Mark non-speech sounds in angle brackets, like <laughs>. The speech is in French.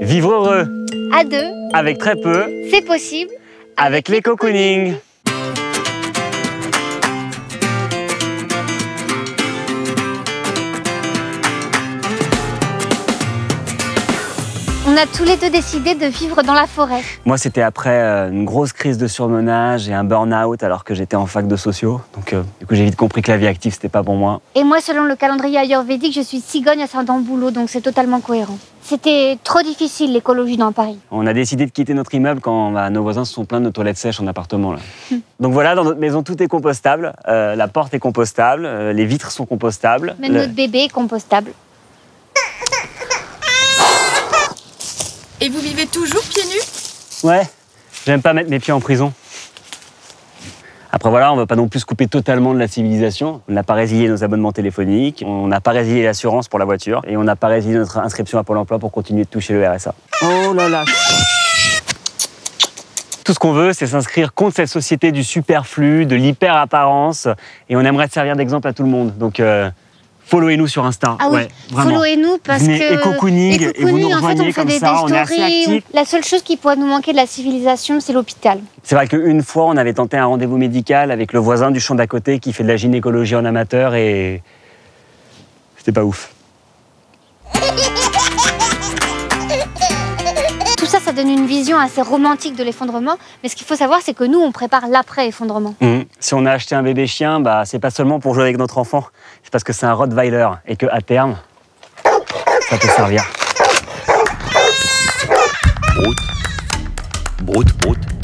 Vivre heureux À deux, avec très peu, c'est possible. avec les cocooning. A tous les deux décidé de vivre dans la forêt. Moi, c'était après euh, une grosse crise de surmenage et un burn-out alors que j'étais en fac de sociaux. Donc, euh, du coup, j'ai vite compris que la vie active, c'était pas pour moi. Et moi, selon le calendrier ayurvédique, je suis cigogne ascendant boulot, donc c'est totalement cohérent. C'était trop difficile l'écologie dans Paris. On a décidé de quitter notre immeuble quand bah, nos voisins se sont plaints de nos toilettes sèches en appartement. Là. <laughs> Donc voilà, dans notre maison, tout est compostable. Euh, la porte est compostable, euh, les vitres sont compostables. Même Le- notre bébé est compostable. Et vous vivez toujours pieds nus? Ouais, j'aime pas mettre mes pieds en prison. Après voilà, on va pas non plus se couper totalement de la civilisation. On n'a pas résilié nos abonnements téléphoniques, on n'a pas résilié l'assurance pour la voiture et on n'a pas résilié notre inscription à Pôle emploi pour continuer de toucher le RSA. Oh là là Tout ce qu'on veut, c'est s'inscrire contre cette société du superflu, de l'hyper-apparence et on aimerait servir d'exemple à tout le monde. Donc, euh, followez-nous sur Insta. Ah oui, Ouais, vraiment. followez-nous parce Venez que. éco-cooning et vous nous en fait, on rejoignez fait comme des, ça, des stories. La seule chose qui pourrait nous manquer de la civilisation, c'est l'hôpital. C'est vrai qu'une fois, on avait tenté un rendez-vous médical avec le voisin du champ d'à côté qui fait de la gynécologie en amateur et c'était pas ouf. Donne une vision assez romantique de l'effondrement. Mais ce qu'il faut savoir, c'est que nous, on prépare l'après-effondrement. Mhm. Si on a acheté un bébé chien, bah, c'est pas seulement pour jouer avec notre enfant, c'est parce que c'est un Rottweiler et que à terme, ça peut servir. Brut, brut.